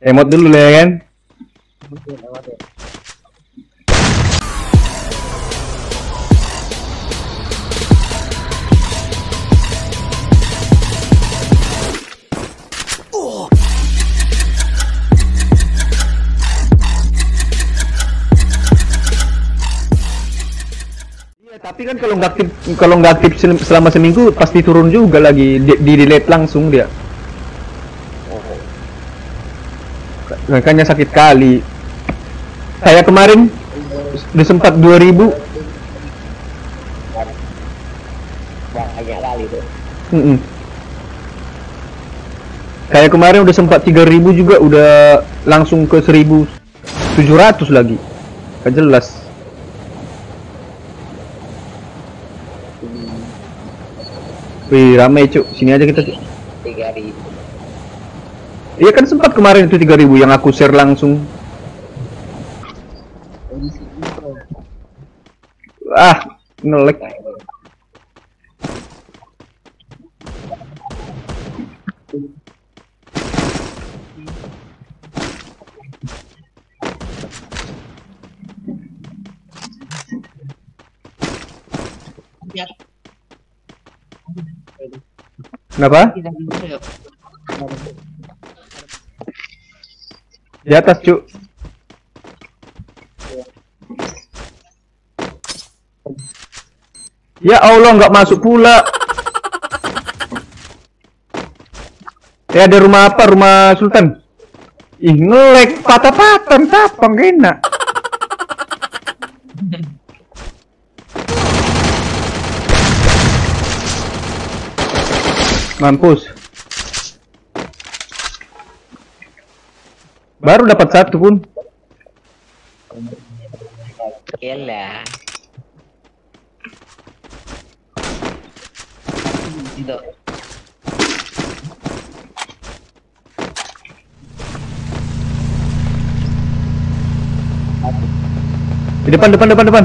Emot dulu lah ya kan. Iya, tapi kan kalau nggak aktif kalau nggak aktif sel- selama seminggu pasti turun juga lagi di, di delete langsung dia. Makanya sakit kali. Saya kemarin udah sempat 2000 banyak kali tuh Mm-mm. Kayak kemarin udah sempat 3000 juga udah langsung ke 1700 lagi. Gak jelas. Wih, ramai cuk. Sini aja kita cuk. tiga ribu Iya kan sempat kemarin itu 3000 yang aku share langsung. Ah, ngelek. Kenapa? Di atas, Cuk. Ya Allah, nggak masuk pula. Ya ada rumah apa? Rumah Sultan. Ih, ngelek patah-patah, tapang gak enak. Mampus. Baru dapat satu pun. Yalah. Itu. Di depan, depan, depan, depan.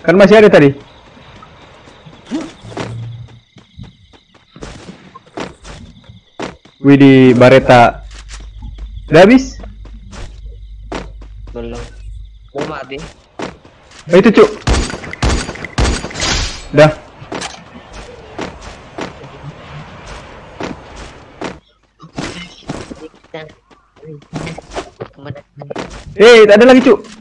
Kan masih ada tadi. Widih, Bareta. Udah habis? Belum. Mau mati. Oh, itu, Cuk. Dah. Eh, ada lagi, Cuk.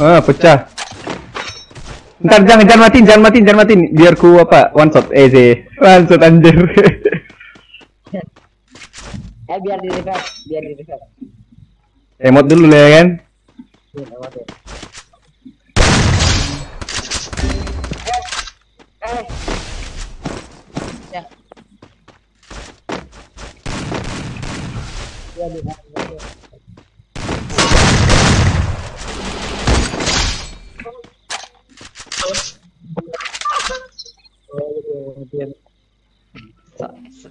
Ah, pecah. Ntar jangan jangan matiin, jangan matiin, jangan matiin. Biar ku apa? One shot. Eh, sih. One shot anjir. Eh biar di reset, biar di reset. Emot dulu lah ya kan. Iya, ya. Eh. Ya. Ya, di Sombong sih dia mati. Nah, kita foto dulu ya. Paling kecil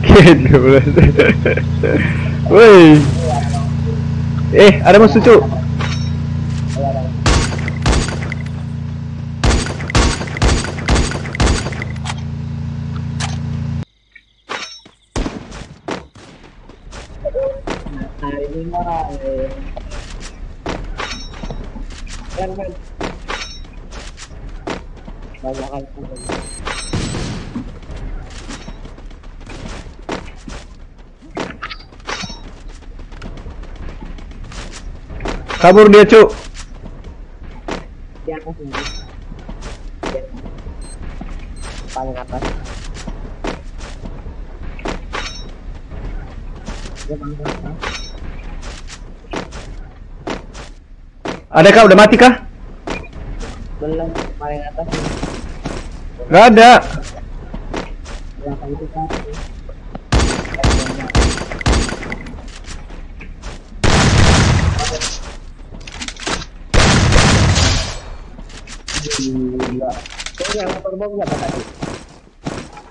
Gitu. Woi. Eh, ada musuh, Cuk. Ya, ya. Nah eh. Kan kan Banyakan pun Kabur dia, Cuk. Di atas ini Di- Paling atas Dia paling atas Ada kah? Udah mati kah? Belum paling atas Gak ada. Berapa itu kan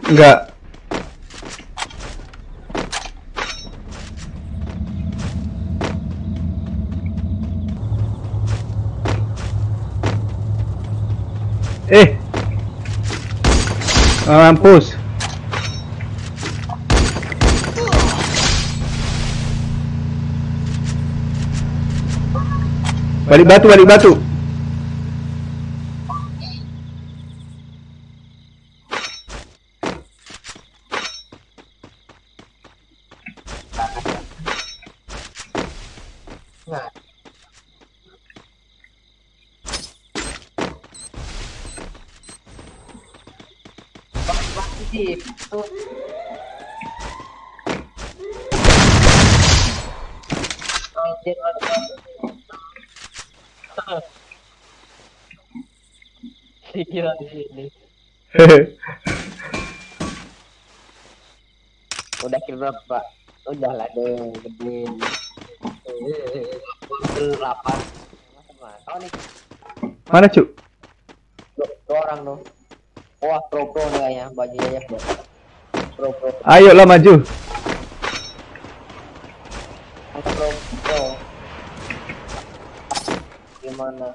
Enggak. Eh. Mampus. Balik batu, balik batu. Nggak. Pasti sih. Tuh. Anjir. Dikira di sini. Udah kill berapa? Udah lah deh, gedein. Delapan. Kau nih, Mana, Cuk? dua, orang tuh. Wah, pro pro nih kayaknya, bajunya ya bro. Pro pro, Ayolah maju. pro pro. Gimana?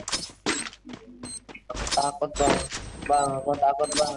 Aku takut bang, bang, aku takut bang.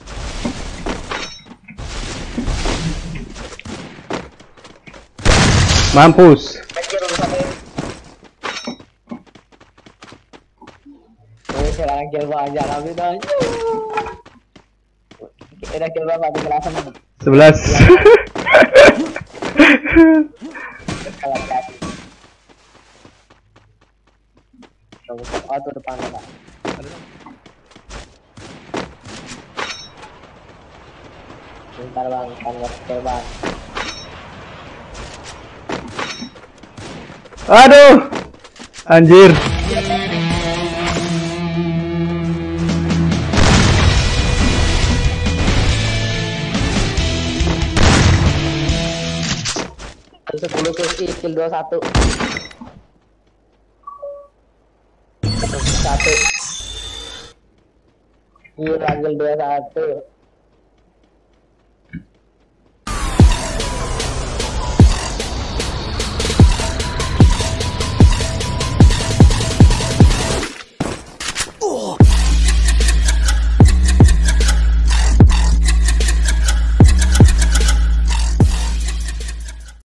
Mampus. Sampai Oh, sekarang kill banyak kami dah. Udah kill berapa di kelasan? 11. Kalah kaki. Tuh depan Pak. Bentar bang, kan bang. Aduh. Anjir. Sepuluh kill, kill dua satu. Satu. Gila, kill dua satu.